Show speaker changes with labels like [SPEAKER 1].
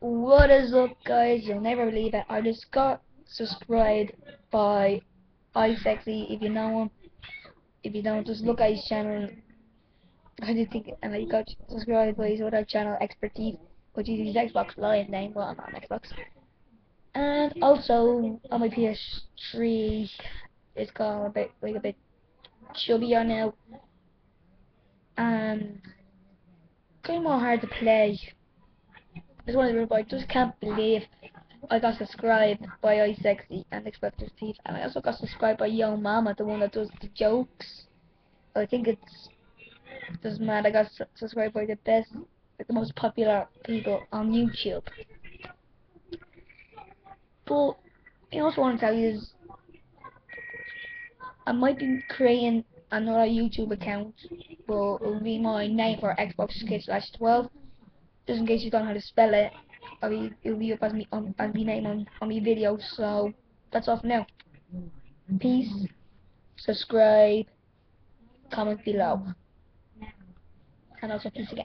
[SPEAKER 1] What is up guys? You'll never believe it. I just got subscribed by IsekC if you know him. If you don't just look at his channel. I do think and I got subscribed by his other channel Expertise, which is his Xbox Live name, well I'm on Xbox. And also on my PS3 it's got a bit like a bit chubbier now. Um, and kind of more hard to play. Just I just can't believe I got subscribed by IsekC and Expected Teeth, and I also got subscribed by Yo Mama, the one that does the jokes. I think it's doesn't matter. I got subscribed by the best, like the most popular people on YouTube. But I also want to tell you is I might be creating another YouTube account, but it will be my name for Xbox Kids slash 12 just in case you don't know how to spell it, I'll be, it'll be up as me on as me name on on my video. So that's all for now. Peace. Subscribe. Comment below. And also peace again.